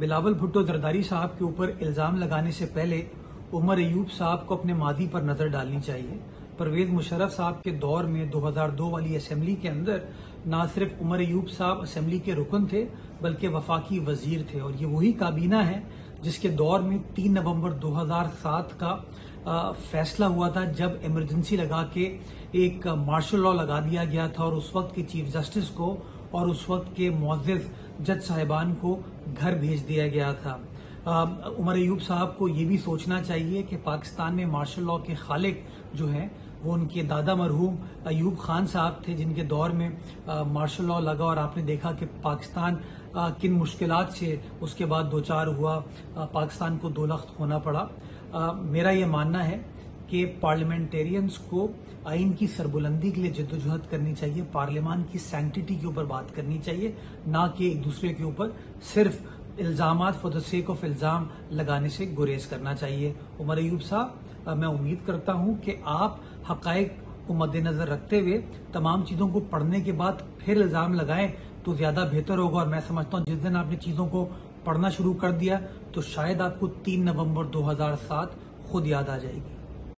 बिलावल भुट्टो जरदारी साहब के ऊपर इल्ज़ाम लगाने से पहले उमर अयूब साहब को अपने मादी पर नज़र डालनी चाहिए। परवेज मुशर्रफ साहब के दौर में 2002 वाली असेंबली के अंदर न सिर्फ़ उमर अयूब साहब असेंबली के रुकन थे, बल्कि वफाकी वज़ीर थे। और ये वही काबीना है जिसके दौर में 3 नवंबर 2007 का फैसला हुआ था जब इमरजेंसी लगा के एक मार्शल लॉ लगा दिया गया था और उस वक्त के चीफ जस्टिस को और उस वक्त के मोजिज जज साहिबान को घर भेज दिया गया था। उमर अयूब साहब को ये भी सोचना चाहिए कि पाकिस्तान में मार्शल लॉ के खालिक जो हैं वो उनके दादा मरहूम अयूब खान साहब थे जिनके दौर में मार्शल लॉ लगा और आपने देखा कि पाकिस्तान आ, किन मुश्किल से उसके बाद दो चार हुआ आ, पाकिस्तान को दो लख्त होना पड़ा। आ, मेरा ये मानना है कि पार्लियामेंटेरियंस को आइन की सरबुलंदी के लिए जद्दोजहद करनी चाहिए, पार्लियामान की सैंक्टिटी के ऊपर बात करनी चाहिए, ना कि एक दूसरे के ऊपर सिर्फ़ इल्ज़ाम फॉर द सेक ऑफ़ इल्ज़ाम लगाने से गुरेज करना चाहिए। उमर अयूब साहब मैं उम्मीद करता हूँ कि आप हकाइक को मद्देनजर रखते हुए तमाम चीज़ों को पढ़ने के बाद फिर इल्ज़ाम लगाएँ तो ज़्यादा बेहतर होगा। और मैं समझता हूँ जिस दिन आपने चीज़ों को पढ़ना शुरू कर दिया तो शायद आपको तीन नवंबर 2007 खुद याद आ जाएगी।